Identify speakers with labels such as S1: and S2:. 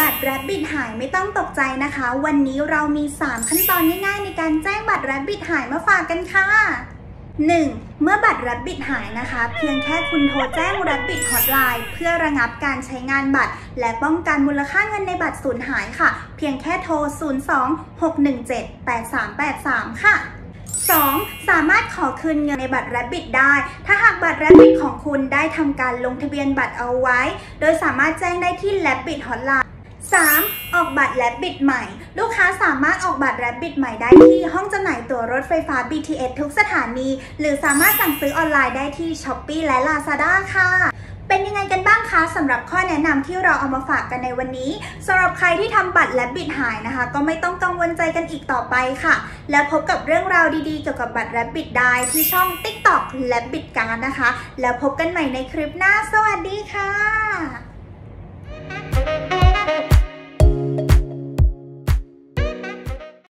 S1: บัตรแรบบิทหายไม่ต้องตกใจนะคะ วันนี้เรามี 3 ขั้นตอนง่ายๆ ในการแจ้งบัตรแรบบิทหายมาฝากกันค่ะ 1. เมื่อบัตรแรบบิทหายนะคะ เพียงแค่คุณโทรแจ้งแรบบิทฮอตไลน์เพื่อระงับการใช้งานบัตร และป้องกันมูลค่าเงินในบัตรสูญหายค่ะ เพียงแค่โทร 02-617-8383 ค่ะ 2. สามารถขอคืนเงินในบัตร Rabbit ได้ ถ้าหากบัตร Rabbit ของคุณได้ทำการลงทะเบียนบัตรเอาไว้ โดยสามารถแจ้งได้ที่ Rabbit Hotline 3. ออกบัตร Rabbit ใหม่ ลูกค้าสามารถออกบัตร Rabbit ใหม่ได้ที่ห้องจำหน่ายตั๋วรถไฟฟ้า BTS ทุกสถานี หรือสามารถสั่งซื้อออนไลน์ได้ที่ Shopee และ Lazada ค่ะเป็นยังไงกันบ้างคะสำหรับข้อแนะนำที่เราเอามาฝากกันในวันนี้สำหรับใครที่ทำบัตรและบิดหายนะคะ ก็ไม่ต้องกังวลใจกันอีกต่อไปค่ะ แล้วพบกับเรื่องราวดีๆเกี่ยวกับบัตรและบิดได้ที่ช่อง TikTok และบิดการนะคะ แล้วพบกันใหม่ในคลิปหน้า สวัสดีค่ะ